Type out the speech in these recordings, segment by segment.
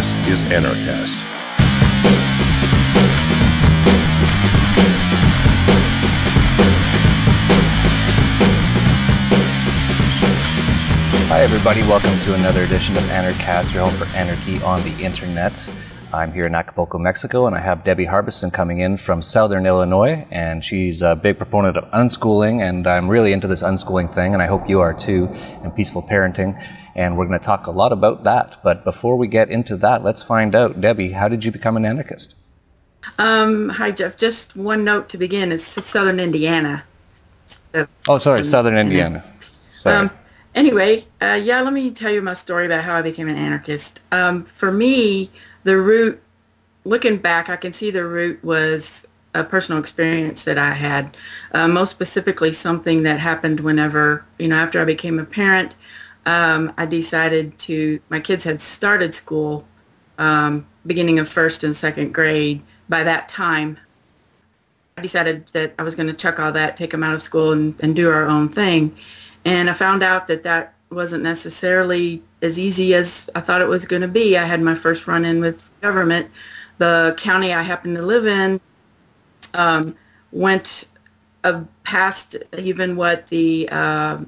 This is Anarchast. Hi, everybody. Welcome to another edition of Anarchast, your home for anarchy on the internet. I'm here in Acapulco, Mexico, and I have Debbie Harbeson coming in from Southern Illinois, and she's a big proponent of unschooling, and I'm really into this unschooling thing, and I hope you are too, and peaceful parenting. And we're going to talk a lot about that. But before we get into that, let's find out, Debbie, how did you become an anarchist? Um, hi, Jeff. Just one note to begin. It's Southern Indiana. oh, sorry, Southern Indiana. Sorry. Um, anyway, uh, yeah, let me tell you my story about how I became an anarchist. Um, for me, the root, looking back, I can see the root was a personal experience that I had. Uh, most specifically, something that happened whenever, you know, after I became a parent, um, I decided to, my kids had started school um, beginning of first and second grade. By that time, I decided that I was going to chuck all that, take them out of school and, and do our own thing. And I found out that that wasn't necessarily as easy as I thought it was going to be. I had my first run-in with government. The county I happened to live in um, went uh, past even what the uh,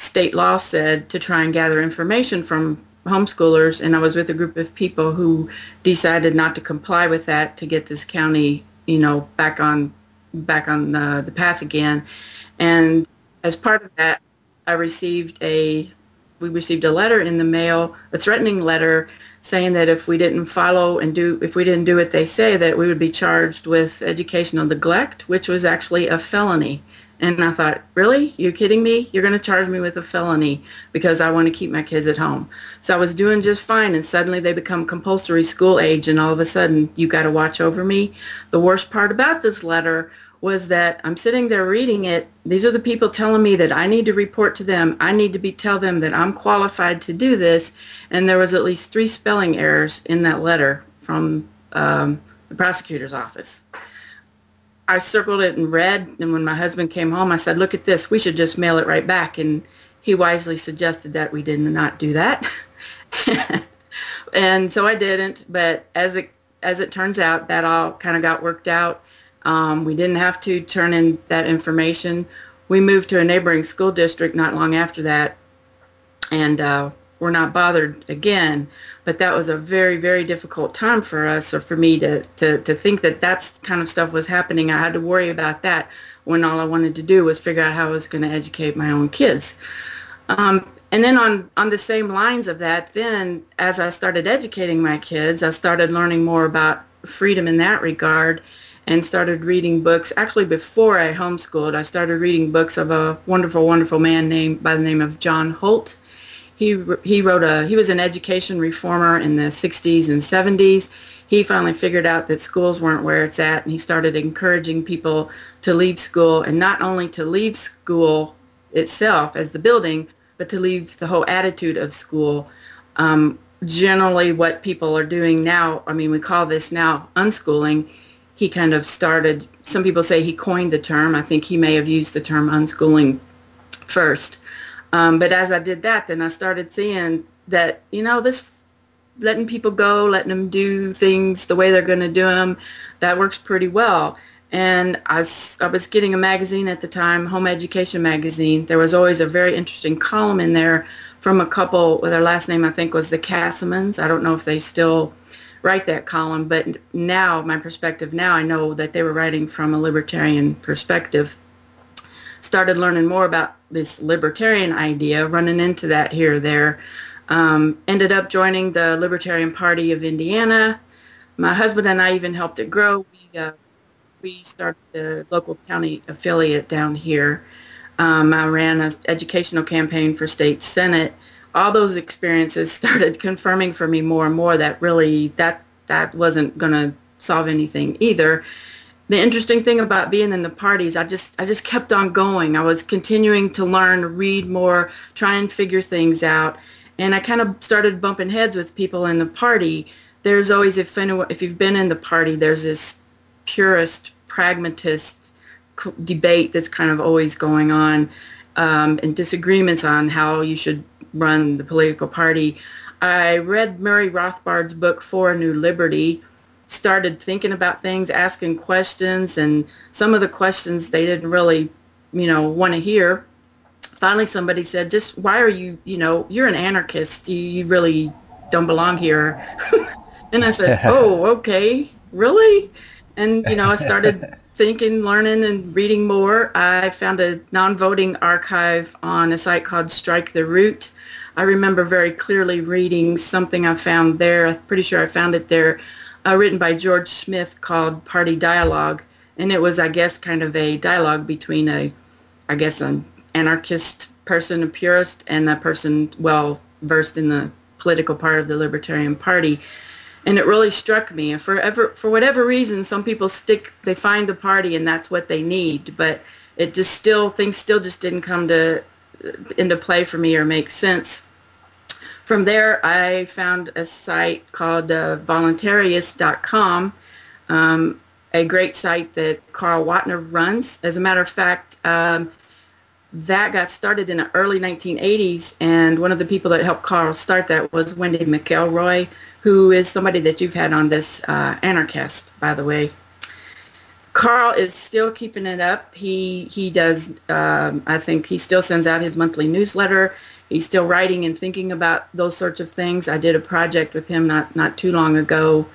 state law said to try and gather information from homeschoolers, and I was with a group of people who decided not to comply with that to get this county, you know, back on back on the, the path again. And as part of that, I received a we received a letter in the mail, a threatening letter saying that if we didn't follow and do if we didn't do what they say that we would be charged with educational neglect, which was actually a felony. And I thought, really? You're kidding me? You're going to charge me with a felony because I want to keep my kids at home. So I was doing just fine and suddenly they become compulsory school age and all of a sudden you got to watch over me. The worst part about this letter was that I'm sitting there reading it. These are the people telling me that I need to report to them. I need to be tell them that I'm qualified to do this. And there was at least three spelling errors in that letter from um, the prosecutor's office. I circled it in red, and when my husband came home, I said, "Look at this. We should just mail it right back." And he wisely suggested that we did not do that. and so I didn't. But as it as it turns out, that all kind of got worked out um, we didn't have to turn in that information. We moved to a neighboring school district not long after that, and uh, we're not bothered again. But that was a very, very difficult time for us, or for me to, to, to think that that kind of stuff was happening. I had to worry about that when all I wanted to do was figure out how I was going to educate my own kids. Um, and then on, on the same lines of that, then as I started educating my kids, I started learning more about freedom in that regard and started reading books. Actually, before I homeschooled, I started reading books of a wonderful, wonderful man named by the name of John Holt. He he wrote a he was an education reformer in the 60s and 70s. He finally figured out that schools weren't where it's at, and he started encouraging people to leave school, and not only to leave school itself as the building, but to leave the whole attitude of school. Um, generally, what people are doing now, I mean, we call this now unschooling he kind of started, some people say he coined the term. I think he may have used the term unschooling first. Um, but as I did that, then I started seeing that, you know, this letting people go, letting them do things the way they're going to do them, that works pretty well. And I, I was getting a magazine at the time, Home Education Magazine. There was always a very interesting column in there from a couple, with their last name I think was the Kasemans. I don't know if they still write that column, but now my perspective now I know that they were writing from a libertarian perspective. Started learning more about this libertarian idea, running into that here or there. Um, ended up joining the Libertarian Party of Indiana. My husband and I even helped it grow. We, uh, we started the local county affiliate down here. Um, I ran an educational campaign for state senate all those experiences started confirming for me more and more that really that that wasn't going to solve anything either. The interesting thing about being in the parties, I just I just kept on going. I was continuing to learn, read more, try and figure things out, and I kind of started bumping heads with people in the party. There's always if if you've been in the party, there's this purist pragmatist debate that's kind of always going on um, and disagreements on how you should run the political party. I read Murray Rothbard's book For a New Liberty, started thinking about things, asking questions, and some of the questions they didn't really, you know, want to hear. Finally, somebody said, just why are you, you know, you're an anarchist. You, you really don't belong here. and I said, oh, okay, really? And, you know, I started thinking, learning, and reading more. I found a non-voting archive on a site called Strike the Root. I remember very clearly reading something I found there. I'm pretty sure I found it there, uh, written by George Smith called Party Dialogue. And it was, I guess, kind of a dialogue between a, I guess, an anarchist person, a purist, and a person well versed in the political part of the Libertarian Party and it really struck me. And for ever, for whatever reason, some people stick, they find a party and that's what they need. But it just still, things still just didn't come to into play for me or make sense. From there, I found a site called uh, voluntaryist.com, um, a great site that Carl Watner runs. As a matter of fact, um, that got started in the early 1980s, and one of the people that helped Carl start that was Wendy McElroy, who is somebody that you've had on this uh, Anarchast, by the way. Carl is still keeping it up. He he does. Um, I think he still sends out his monthly newsletter. He's still writing and thinking about those sorts of things. I did a project with him not not too long ago,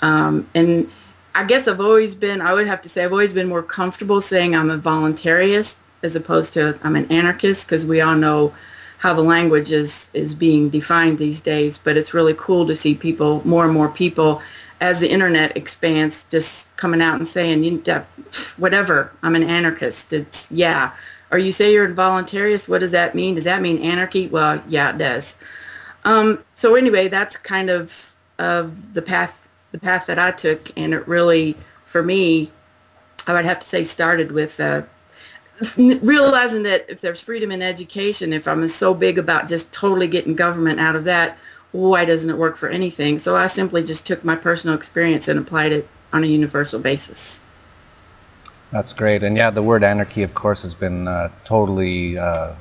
um, and I guess I've always been. I would have to say I've always been more comfortable saying I'm a voluntarist as opposed to I'm an anarchist because we all know how the language is is being defined these days. But it's really cool to see people, more and more people, as the internet expands, just coming out and saying, whatever, I'm an anarchist. It's yeah. Or you say you're a voluntarist. What does that mean? Does that mean anarchy? Well, yeah, it does. Um, so anyway, that's kind of of the path the path that I took, and it really, for me, I would have to say, started with uh, realizing that if there's freedom in education, if I'm so big about just totally getting government out of that, why doesn't it work for anything? So I simply just took my personal experience and applied it on a universal basis. That's great. And yeah, the word anarchy, of course, has been uh, totally uh,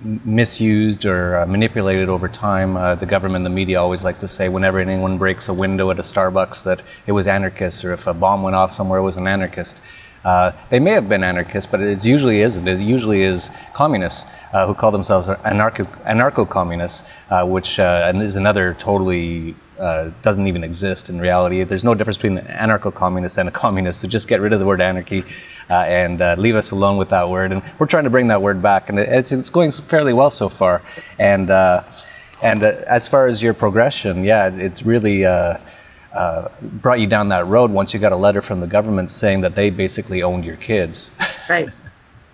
misused or uh, manipulated over time. Uh, the government, the media always like to say whenever anyone breaks a window at a Starbucks that it was anarchists, or if a bomb went off somewhere, it was an anarchist. Uh, they may have been anarchists, but it usually isn't. It usually is communists uh, who call themselves anarcho, anarcho-communists, uh, which is another totally uh, doesn't even exist in reality. There's no difference between an anarcho-communist and a communist. So just get rid of the word anarchy uh, and leave us alone with that word. And we're trying to bring that word back, and it's, it's going fairly well so far. And and as far as your progression, yeah, it's really uh, brought you down that road once you got a letter from the government saying that they basically owned your kids. Right.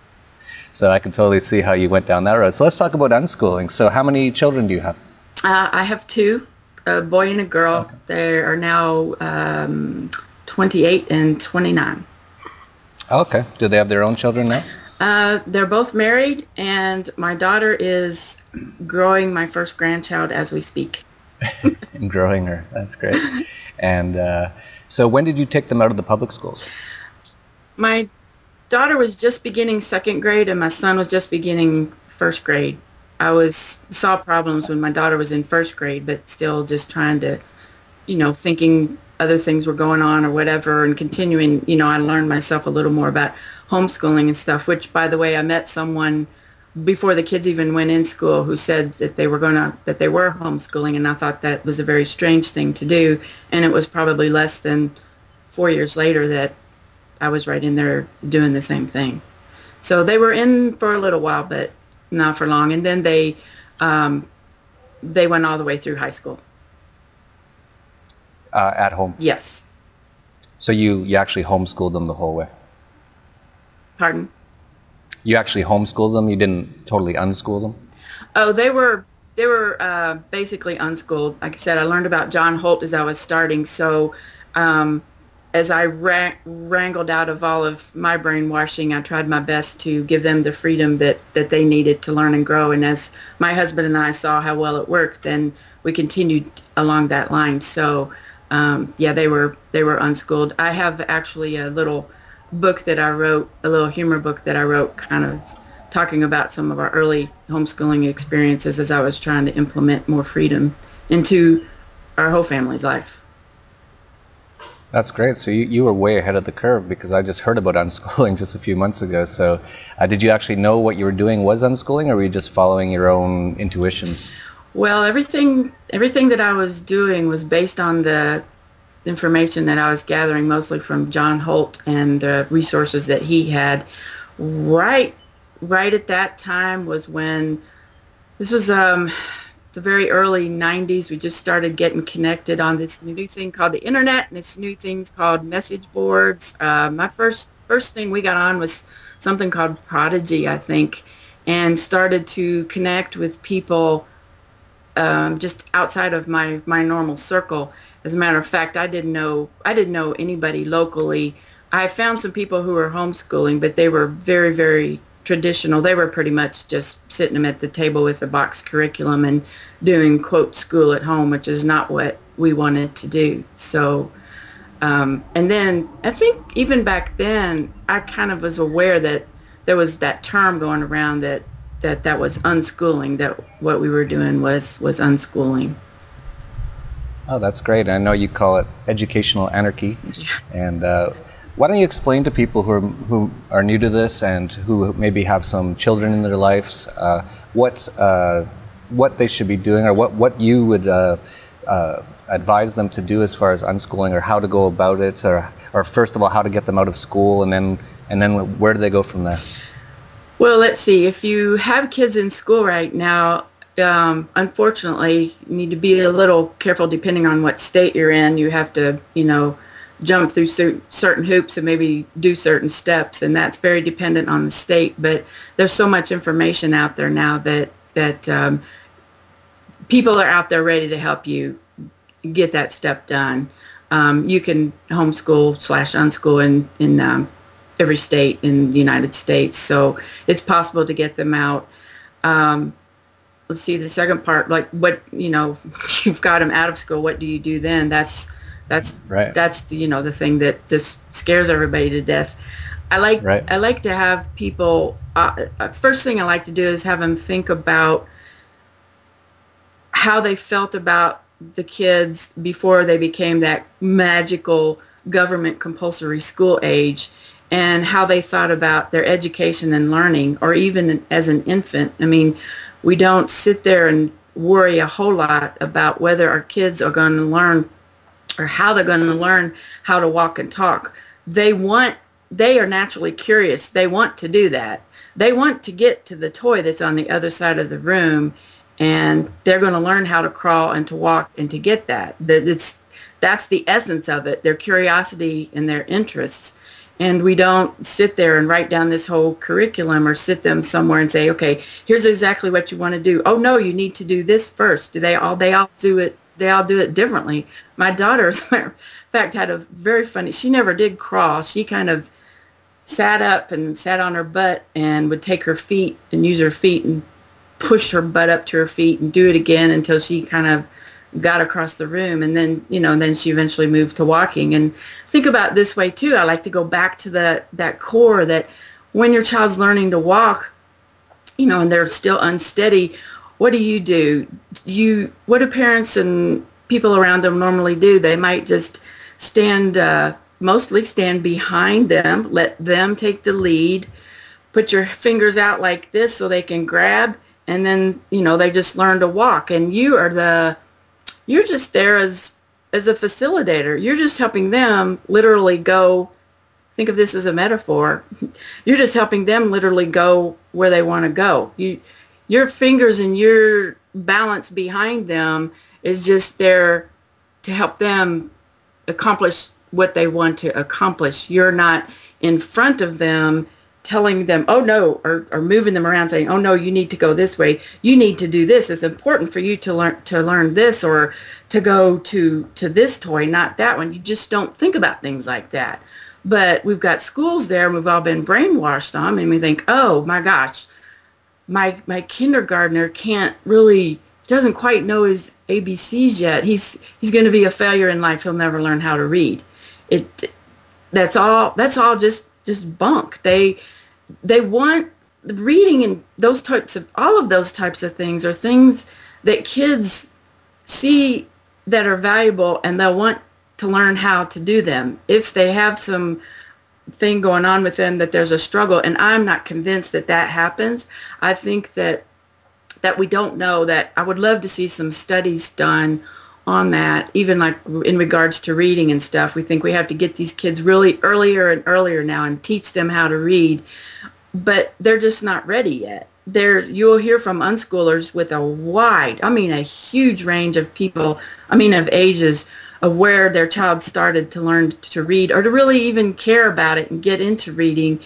so I can totally see how you went down that road. So let's talk about unschooling. So how many children do you have? Uh, I have two, a boy and a girl. Okay. They are now um, 28 and 29. Okay. Do they have their own children now? Uh, they're both married, and my daughter is growing my first grandchild as we speak. and growing her. That's great. And uh, so, when did you take them out of the public schools? My daughter was just beginning second grade, and my son was just beginning first grade. I was saw problems when my daughter was in first grade, but still just trying to, you know, thinking other things were going on or whatever, and continuing. You know, I learned myself a little more about homeschooling and stuff. Which, by the way, I met someone before the kids even went in school who said that they were going to that they were homeschooling and I thought that was a very strange thing to do and it was probably less than 4 years later that I was right in there doing the same thing. So they were in for a little while but not for long and then they um, they went all the way through high school. Uh, at home. Yes. So you you actually homeschooled them the whole way. Pardon? You actually homeschooled them. You didn't totally unschool them. Oh, they were they were uh, basically unschooled. Like I said, I learned about John Holt as I was starting. So um, as I ra- wrangled out of all of my brainwashing, I tried my best to give them the freedom that, that they needed to learn and grow. And as my husband and I saw how well it worked, then we continued along that line. So um, yeah, they were they were unschooled. I have actually a little book that I wrote, a little humor book that I wrote, kind of talking about some of our early homeschooling experiences as I was trying to implement more freedom into our whole family's life. That's great. So you, you were way ahead of the curve because I just heard about unschooling just a few months ago. So uh, did you actually know what you were doing was unschooling or were you just following your own intuitions? Well, everything everything that I was doing was based on the information that I was gathering mostly from John Holt and the resources that he had. Right right at that time was when this was um the very early 90s we just started getting connected on this new thing called the internet and this new things called message boards. Uh, my first first thing we got on was something called prodigy i think and started to connect with people um, just outside of my my normal circle. As a matter of fact i didn't know i didn't know anybody locally. I found some people who were homeschooling but they were very very traditional. They were pretty much just sitting them at the table with the box curriculum and doing quote school at home, which is not what we wanted to do. So, um, and then I think even back then, I kind of was aware that there was that term going around that that that was unschooling. That what we were doing was was unschooling. Oh, that's great. I know you call it educational anarchy, yeah. and uh, why don't you explain to people who are, who are new to this and who maybe have some children in their lives uh, what, uh, what they should be doing or what, what you would uh, uh, advise them to do as far as unschooling or how to go about it or, or first of all how to get them out of school and then, and then where do they go from there? Well, let's see. If you have kids in school right now, um, unfortunately, you need to be a little careful depending on what state you're in. You have to, you know, jump through certain hoops and maybe do certain steps and that's very dependent on the state but there's so much information out there now that that um, people are out there ready to help you get that step done. Um, you can homeschool slash unschool in in um, every state in the united states so it's possible to get them out. Um, let's see the second part like what you know you've got them out of school what do you do then? That's that's right. That's the, you know the thing that just scares everybody to death. I like right. I like to have people. Uh, uh, first thing I like to do is have them think about how they felt about the kids before they became that magical government compulsory school age and how they thought about their education and learning or even as an infant. I mean, we don't sit there and worry a whole lot about whether our kids are going to learn or how they're going to learn how to walk and talk. They want, they are naturally curious. They want to do that. They want to get to the toy that's on the other side of the room and they're going to learn how to crawl and to walk and to get that. That it's, that's the essence of it, their curiosity and their interests. And we don't sit there and write down this whole curriculum or sit them somewhere and say, okay, here's exactly what you want to do. Oh no, you need to do this first. Do they all, they all do it they all do it differently. My daughter, a fact, had a very funny, she never did crawl. She kind of sat up and sat on her butt and would take her feet and use her feet and push her butt up to her feet and do it again until she kind of got across the room and then you know then she eventually moved to walking and think about this way too i like to go back to the that core that when your child's learning to walk you know and they're still unsteady what do you do? You what do parents and people around them normally do? They might just stand, uh, mostly stand behind them, let them take the lead, put your fingers out like this so they can grab, and then you know they just learn to walk. And you are the, you're just there as as a facilitator. You're just helping them literally go. Think of this as a metaphor. You're just helping them literally go where they want to go. You your fingers and your balance behind them is just there to help them accomplish what they want to accomplish. You're not in front of them telling them, oh no, or, or moving them around saying, oh no, you need to go this way. You need to do this. It's important for you to learn to learn this or to go to to this toy, not that one. You just don't think about things like that. But we've got schools there and we've all been brainwashed on and we think, oh my gosh, my my kindergartner can't really doesn't quite know his ABCs yet. He's he's going to be a failure in life. He'll never learn how to read. It that's all that's all just just bunk. They they want reading and those types of all of those types of things are things that kids see that are valuable and they'll want to learn how to do them. If they have some thing going on with them that there's a struggle and I'm not convinced that that happens. I think that that we don't know that I would love to see some studies done on that even like in regards to reading and stuff. We think we have to get these kids really earlier and earlier now and teach them how to read, but they're just not ready yet. There you'll hear from unschoolers with a wide, I mean a huge range of people, I mean of ages of where their child started to learn to read or to really even care about it and get into reading.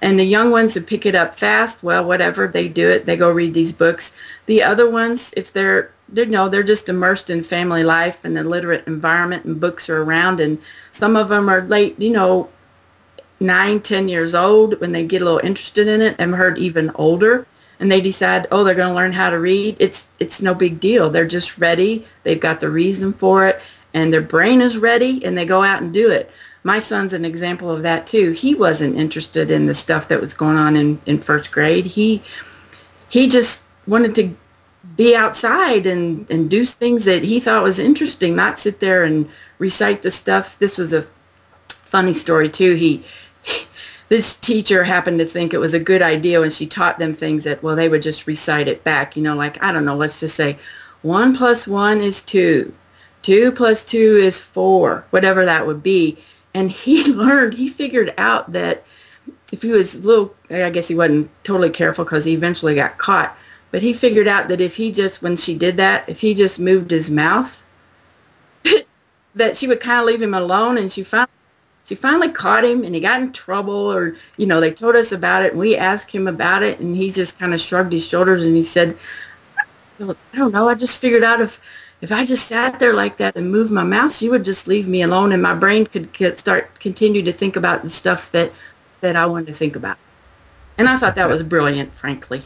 And the young ones that pick it up fast, well, whatever, they do it. They go read these books. The other ones, if they're, they're no, they're just immersed in family life and the literate environment and books are around. And some of them are late, you know, nine, ten years old when they get a little interested in it. and heard even older and they decide, oh, they're going to learn how to read. It's, it's no big deal. They're just ready. They've got the reason for it and their brain is ready and they go out and do it. My son's an example of that too. He wasn't interested in the stuff that was going on in, in first grade. He he just wanted to be outside and, and do things that he thought was interesting, not sit there and recite the stuff. This was a funny story too. He, this teacher happened to think it was a good idea when she taught them things that well they would just recite it back, you know, like I don't know, let's just say one plus one is two two plus two is four, whatever that would be. And he learned, he figured out that if he was little, I guess he wasn't totally careful because he eventually got caught, but he figured out that if he just, when she did that, if he just moved his mouth, that she would kind of leave him alone. And she finally, she finally caught him and he got in trouble or, you know, they told us about it. And we asked him about it and he just kind of shrugged his shoulders and he said, I don't know, I just figured out if if I just sat there like that and moved my mouth, she would just leave me alone and my brain could, could start continue to think about the stuff that, that I wanted to think about. And I thought that was brilliant, frankly.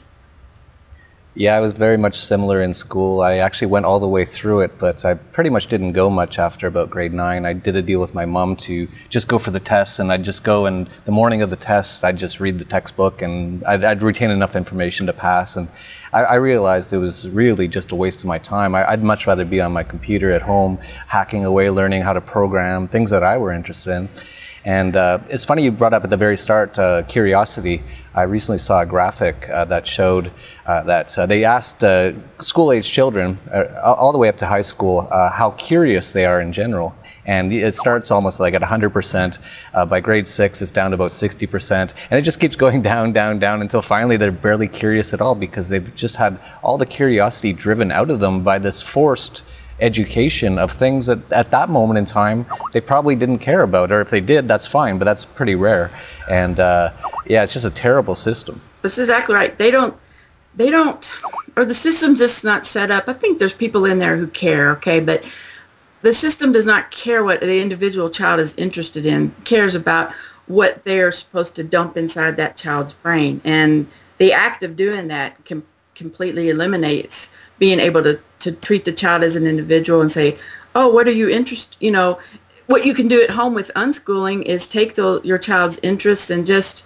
Yeah, I was very much similar in school. I actually went all the way through it, but I pretty much didn't go much after about grade nine. I did a deal with my mom to just go for the tests, and I'd just go, and the morning of the test, I'd just read the textbook, and I'd, I'd retain enough information to pass. And I, I, realized it was really just a waste of my time. I, would much rather be on my computer at home, hacking away, learning how to program, things that I were interested in. And uh, it's funny you brought up at the very start uh, curiosity. I recently saw a graphic uh, that showed uh, that uh, they asked uh, school-age children, all the way up to high school, how curious they are in general. And it starts almost like at 100%. by grade six, it's down to about 60%. And it just keeps going down, down, down until finally they're barely curious at all because they've just had all the curiosity driven out of them by this forced education of things that at that moment in time they probably didn't care about, or if they did, that's fine, but that's pretty rare. And uh, yeah, it's just a terrible system. That's exactly right. They don't, they don't, or the system's just not set up. I think there's people in there who care, okay, but the system does not care what the individual child is interested in, cares about what they're supposed to dump inside that child's brain. And the act of doing that com- completely eliminates being able to to treat the child as an individual and say, oh, what are you interested, you know, what you can do at home with unschooling is take the, your child's interests and just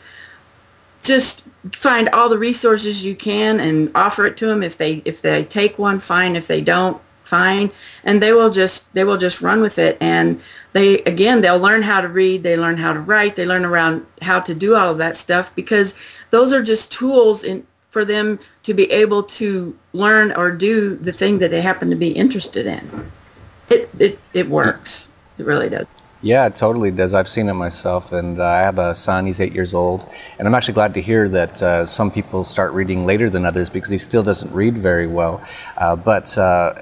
just find all the resources you can and offer it to them if they if they take one fine. If they don't fine. And they will just they will just run with it. And they again they'll learn how to read they learn how to write they learn around how to do all of that stuff because those are just tools in for them to be able to learn or do the thing that they happen to be interested in. It, it, it works. It really does. Yeah, it totally does. I've seen it myself, and uh, I have a son. He's eight years old, and I'm actually glad to hear that uh, some people start reading later than others because he still doesn't read very well. Uh, but uh,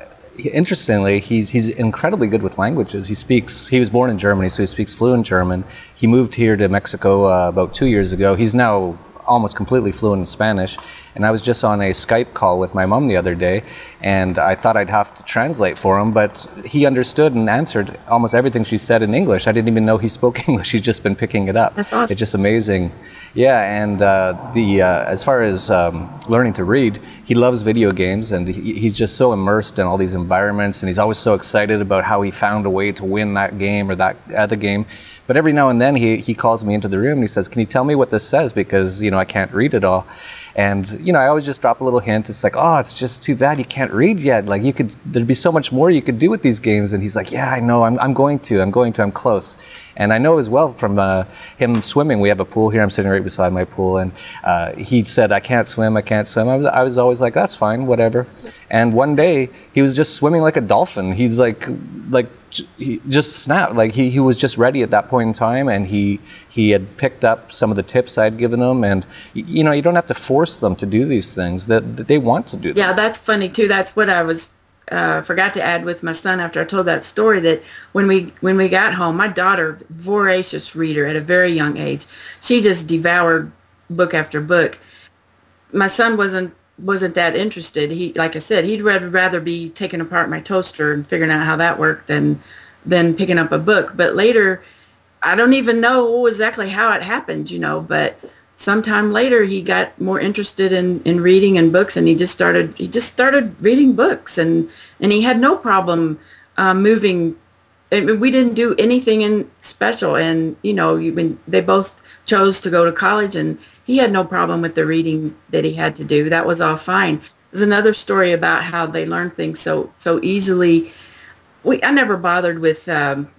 interestingly, he's he's incredibly good with languages. He speaks. He was born in Germany, so he speaks fluent German. He moved here to Mexico uh, about two years ago. He's now almost completely fluent in Spanish. And I was just on a Skype call with my mom the other day, and I thought I'd have to translate for him, but he understood and answered almost everything she said in English. I didn't even know he spoke English. He's just been picking it up. That's awesome. It's just amazing. Yeah, and uh, the uh, as far as um, learning to read, he loves video games, and he, he's just so immersed in all these environments, and he's always so excited about how he found a way to win that game or that other game. But every now and then he, he calls me into the room and he says, Can you tell me what this says? Because, you know, I can't read it all. And you know, I always just drop a little hint. It's like, oh, it's just too bad you can't read yet. Like you could, there'd be so much more you could do with these games. And he's like, yeah, I know. I'm, I'm going to. I'm going to. I'm close. And I know as well from uh, him swimming. We have a pool here. I'm sitting right beside my pool, and uh, he said, "I can't swim. I can't swim." I was, I was always like, "That's fine, whatever." And one day he was just swimming like a dolphin. He's like, like he just snapped. Like he, he was just ready at that point in time, and he he had picked up some of the tips I'd given him. And you know, you don't have to force them to do these things. That, that they want to do. Them. Yeah, that's funny too. That's what I was uh, forgot to add with my son after I told that story that when we when we got home, my daughter, voracious reader at a very young age, she just devoured book after book. My son wasn't wasn't that interested. He, like I said, he'd rather rather be taking apart my toaster and figuring out how that worked than than picking up a book. But later, I don't even know exactly how it happened, you know, but sometime later he got more interested in, in reading and books and he just started he just started reading books and and he had no problem uh, moving. Mean, we didn't do anything in special and you know you been they both chose to go to college and he had no problem with the reading that he had to do. That was all fine. There's another story about how they learned things so so easily. We i never bothered with um,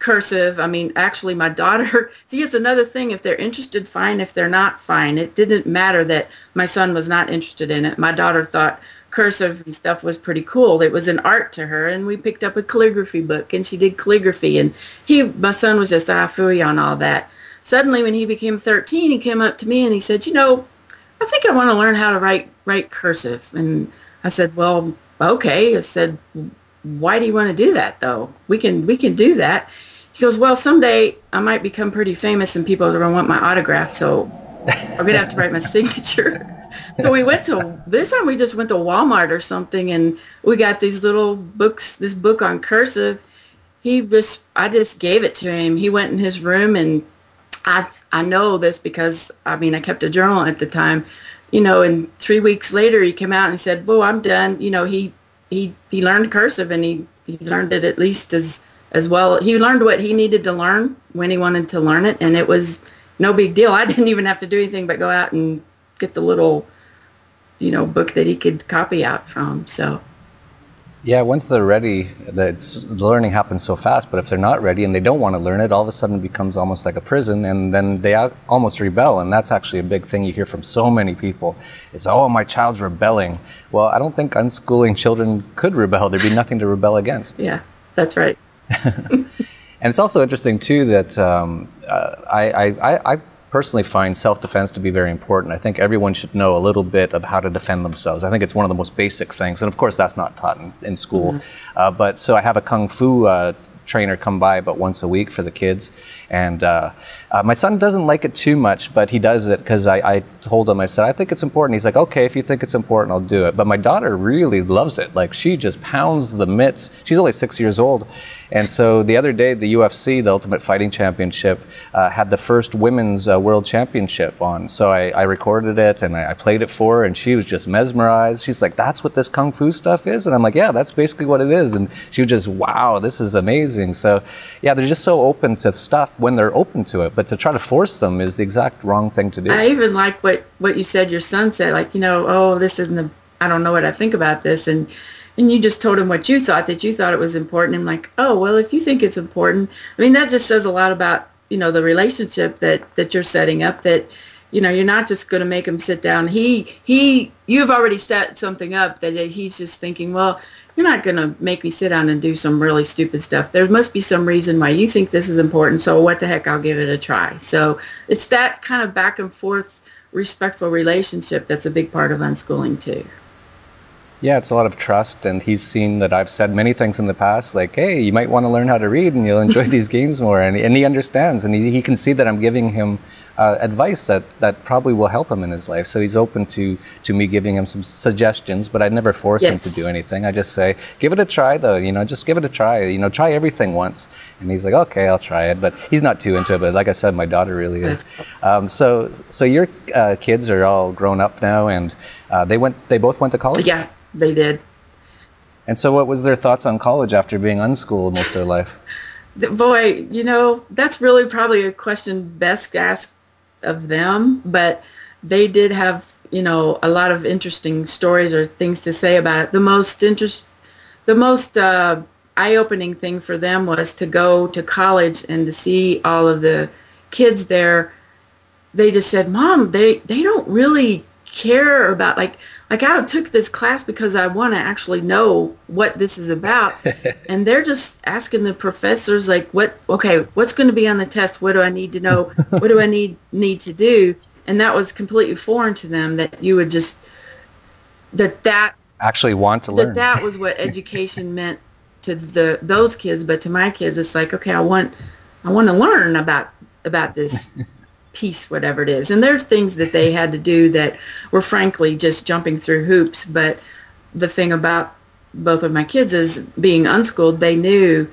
cursive. I mean, actually, my daughter, see, it's another thing. If they're interested, fine. If they're not, fine. It didn't matter that my son was not interested in it. My daughter thought cursive and stuff was pretty cool. It was an art to her, and we picked up a calligraphy book, and she did calligraphy. And he, my son, was just ah fooey on all that. Suddenly, when he became 13, he came up to me and he said, "You know, I think I want to learn how to write write cursive." And I said, "Well, okay." I said, "Why do you want to do that, though? We can we can do that." He goes, well, someday I might become pretty famous and people are going to want my autograph. So I'm going to have to write my signature. so we went to, this time we just went to Walmart or something and we got these little books, this book on cursive. He just, I just gave it to him. He went in his room and I, I know this because, I mean, I kept a journal at the time, you know, and three weeks later he came out and said, "Well, I'm done. You know, he, he, he learned cursive and he, he learned it at least as as well. He learned what he needed to learn when he wanted to learn it, and it was no big deal. I didn't even have to do anything but go out and get the little, you know, book that he could copy out from. So. Yeah, once they're ready, the learning happens so fast. But if they're not ready and they don't want to learn it, all of a sudden it becomes almost like a prison, and then they almost rebel. And that's actually a big thing you hear from so many people. It's oh, my child's rebelling. Well, I don't think unschooling children could rebel. There'd be nothing to rebel against. Yeah, that's right. and it's also interesting too that um, uh, I, I, I, personally find self-defense to be very important. I think everyone should know a little bit of how to defend themselves. I think it's one of the most basic things, and of course that's not taught in, in school. Mm-hmm. Uh, but so I have a kung fu uh, trainer come by about once a week for the kids, and uh, uh, my son doesn't like it too much, but he does it because I, I, told him, I said, I think it's important. He's like, okay, if you think it's important, I'll do it. But my daughter really loves it. Like, she just pounds the mitts. She's only six years old. And so the other day, the UFC, the Ultimate Fighting Championship, uh, had the first women's uh, world championship on. So I, I recorded it and I, I, played it for her, and she was just mesmerized. She's like, that's what this kung fu stuff is? And I'm like, yeah, that's basically what it is. And she was just, wow, this is amazing. So, yeah, they're just so open to stuff when they're open to it but to try to force them is the exact wrong thing to do. I even like what what you said. Your son said, like, you know, oh, this isn't a. I don't know what I think about this, and and you just told him what you thought that you thought it was important. I'm like, oh, well, if you think it's important, I mean, that just says a lot about you know the relationship that that you're setting up. That you know you're not just going to make him sit down. He he, you've already set something up that he's just thinking, well you're not going to make me sit down and do some really stupid stuff. There must be some reason why you think this is important. So what the heck, I'll give it a try. So it's that kind of back and forth respectful relationship that's a big part of unschooling too. Yeah, it's a lot of trust, and he's seen that I've said many things in the past, like, hey, you might want to learn how to read and you'll enjoy these games more. And, and he understands, and he, he can see that I'm giving him uh, advice that, that probably will help him in his life. So he's open to, to me giving him some suggestions, but I never force yes. him to do anything. I just say, give it a try, though, you know, just give it a try, you know, try everything once. And he's like, okay, I'll try it. But he's not too into it, but like I said, my daughter really is. Um, so, so your uh, kids are all grown up now, and uh, they went, they both went to college? Yeah they did. And so, what was their thoughts on college after being unschooled most of their life? Boy, you know, that's really probably a question best asked of them. But they did have you know a lot of interesting stories or things to say about it. The most interest, the most uh, eye-opening thing for them was to go to college and to see all of the kids there. They just said, "Mom, they they don't really care about like." Like I took this class because I want to actually know what this is about, and they're just asking the professors like, "What? Okay, what's going to be on the test? What do I need to know? what do I need need to do?" and that was completely foreign to them that you would just that that actually want to learn that that was what education meant to the those kids but to my kids it's like okay i want i want to learn about about this piece whatever it is and there's things that they had to do that were frankly just jumping through hoops but the thing about both of my kids is being unschooled they knew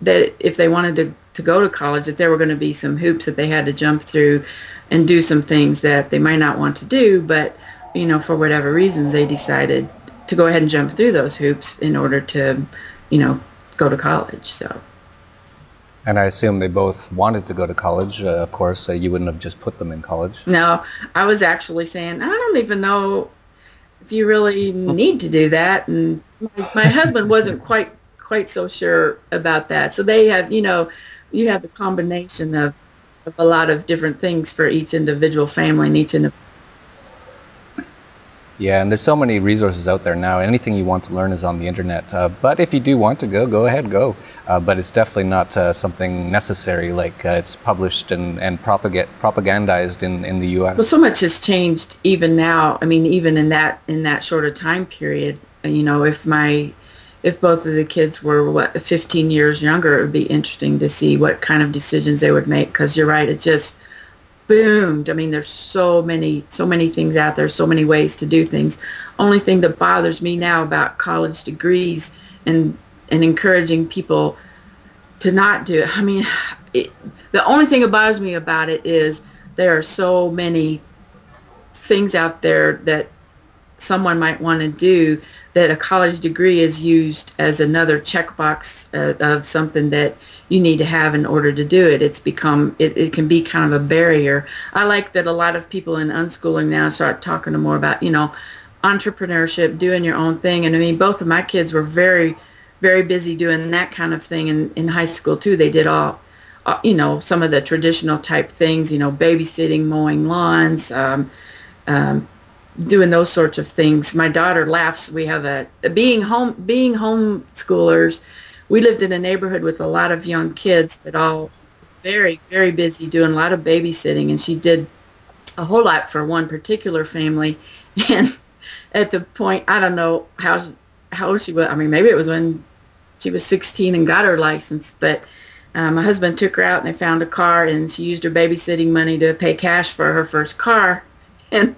that if they wanted to, to go to college that there were going to be some hoops that they had to jump through and do some things that they might not want to do, but you know, for whatever reasons, they decided to go ahead and jump through those hoops in order to, you know, go to college. So. And I assume they both wanted to go to college. Uh, of course, uh, you wouldn't have just put them in college. No, I was actually saying I don't even know if you really need to do that. And my, my husband wasn't quite quite so sure about that. So they have, you know, you have the combination of a lot of different things for each individual family and each individual. Yeah, and there's so many resources out there now. Anything you want to learn is on the internet. Uh, but if you do want to go, go ahead, go. Uh, but it's definitely not uh, something necessary like uh, it's published and, and propagate, propagandized in, in the U.S. Well, so much has changed even now. I mean, even in that in that shorter time period. You know, if my if both of the kids were what 15 years younger, it would be interesting to see what kind of decisions they would make. Because you're right, it just boomed. I mean, there's so many, so many things out there, so many ways to do things. Only thing that bothers me now about college degrees and and encouraging people to not do it. I mean, it, the only thing that bothers me about it is there are so many things out there that someone might want to do that a college degree is used as another checkbox uh, of something that you need to have in order to do it. It's become, it, it can be kind of a barrier. I like that a lot of people in unschooling now start talking to more about, you know, entrepreneurship, doing your own thing. And I mean, both of my kids were very, very busy doing that kind of thing in, in high school too. They did all, uh, you know, some of the traditional type things, you know, babysitting, mowing lawns, um, um, doing those sorts of things. My daughter laughs. We have a being home being homeschoolers. We lived in a neighborhood with a lot of young kids that all very very busy doing a lot of babysitting, and she did a whole lot for one particular family. And at the point, I don't know how how old she was. I mean, maybe it was when she was 16 and got her license, but. Uh, my husband took her out and they found a car and she used her babysitting money to pay cash for her first car. And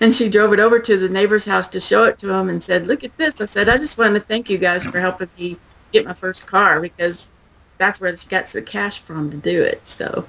and she drove it over to the neighbor's house to show it to him and said, look at this. I said, I just want to thank you guys for helping me get my first car because that's where she gets the cash from to do it. So.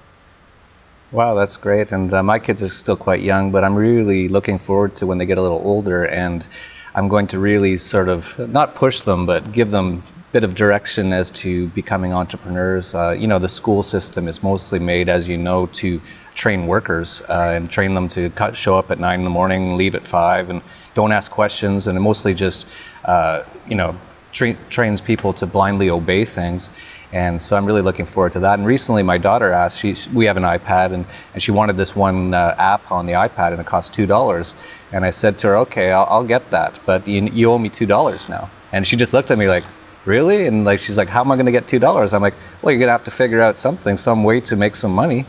Wow, that's great. And uh, my kids are still quite young, but I'm really looking forward to when they get a little older and I'm going to really sort of not push them, but give them a bit of direction as to becoming entrepreneurs. Uh, you know, the school system is mostly made, as you know, to train workers uh, and train them to cut, show up at nine in the morning, leave at five, and don't ask questions, and it mostly just uh, you know tra- trains people to blindly obey things. And so I'm really looking forward to that. And recently, my daughter asked, she, we have an iPad, and, and she wanted this one uh, app on the iPad, and it cost $2. And I said to her, okay, I'll, I'll get that, but you, you owe me $2 now. And she just looked at me like, really? And like she's like, how am I going to get two dollars? I'm like, well, you're going to have to figure out something, some way to make some money.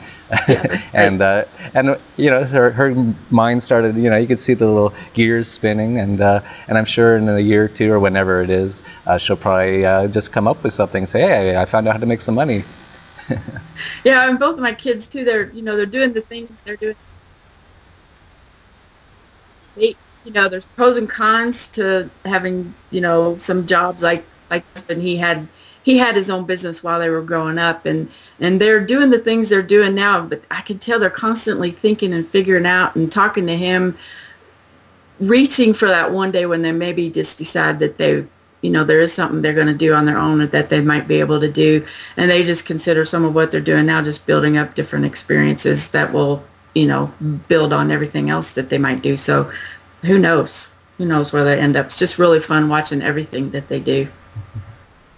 Yeah. and uh, and you know, her, her mind started. You know, you could see the little gears spinning, and uh, and I'm sure in a year or two or whenever it is, uh, she'll probably uh, just come up with something and say, hey, I found out how to make some money. yeah, and both of my kids too. They're you know they're doing the things they're doing. They, you know, there's pros and cons to having you know some jobs like like husband, he had he had his own business while they were growing up and and they're doing the things they're doing now but i can tell they're constantly thinking and figuring out and talking to him reaching for that one day when they maybe just decide that they you know there is something they're going to do on their own that they might be able to do and they just consider some of what they're doing now just building up different experiences that will you know, build on everything else that they might do. So who knows? Who knows where they end up? It's just really fun watching everything that they do.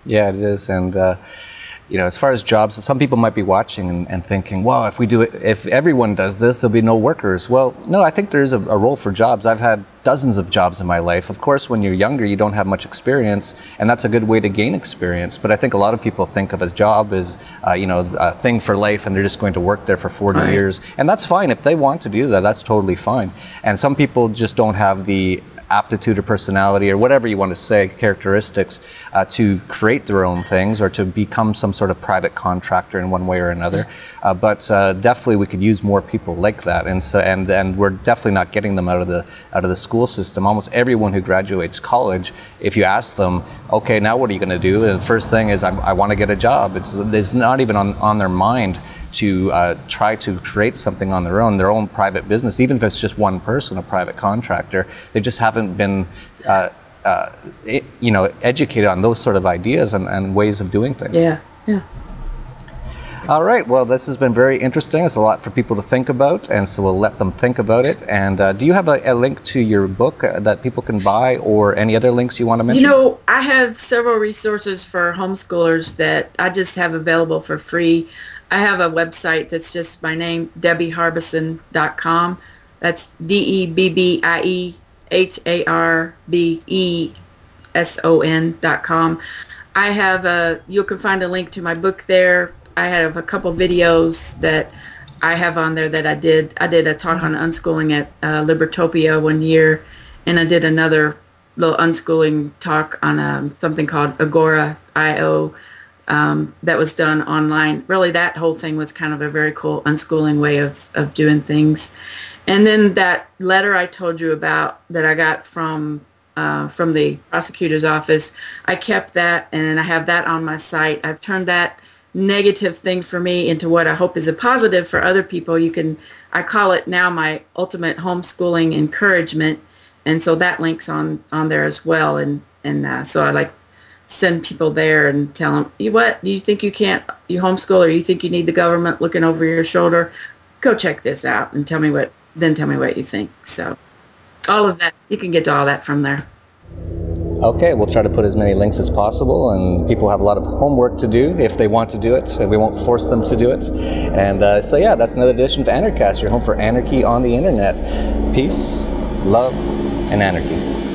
Yeah, it is. And, uh, you know, as far as jobs, some people might be watching and, and, thinking, well, if we do it, if everyone does this, there'll be no workers. Well, no, I think there's a, a, role for jobs. I've had dozens of jobs in my life. Of course, when you're younger, you don't have much experience, and that's a good way to gain experience. But I think a lot of people think of a job as, uh, you know, a thing for life, and they're just going to work there for 40 right. years. And that's fine. If they want to do that, that's totally fine. And some people just don't have the aptitude or personality or whatever you want to say, characteristics, uh, to create their own things or to become some sort of private contractor in one way or another. Uh, but uh, definitely, we could use more people like that, and so and and we're definitely not getting them out of the out of the school system. Almost everyone who graduates college, if you ask them, okay, now what are you going to do? And the first thing is, I, I want to get a job. It's it's not even on on their mind to uh, try to create something on their own, their own private business, even if it's just one person, a private contractor. They just haven't been, uh, uh, it, you know, educated on those sort of ideas and, and ways of doing things. Yeah, yeah. All right. Well, this has been very interesting. It's a lot for people to think about, and so we'll let them think about it. And uh, do you have a, a, link to your book uh, that people can buy, or any other links you want to mention? You know, I have several resources for homeschoolers that I just have available for free. I have a website that's just my name, debbieharbeson.com. That's D-E-B-B-I-E-H-A-R-B-E-S-O-N dot com. I have a, you can find a link to my book there. I have a couple videos that I have on there that I did. I did a talk on unschooling at uh, Libertopia one year, and I did another little unschooling talk on um, something called Agora IO um, that was done online. Really, that whole thing was kind of a very cool unschooling way of, of doing things. And then that letter I told you about that I got from uh, from the prosecutor's office, I kept that and I have that on my site. I've turned that negative thing for me into what I hope is a positive for other people. You can, I call it now my ultimate homeschooling encouragement. And so that links on, on there as well. And, and uh, so I like send people there and tell them, you what, you think you can't, you homeschool or you think you need the government looking over your shoulder? Go check this out and tell me what, then tell me what you think. So all of that, you can get to all that from there. Okay, we'll try to put as many links as possible, and people have a lot of homework to do if they want to do it. We won't force them to do it. And uh, so, yeah, that's another edition of Anarchast, your home for anarchy on the internet. Peace, love, and anarchy.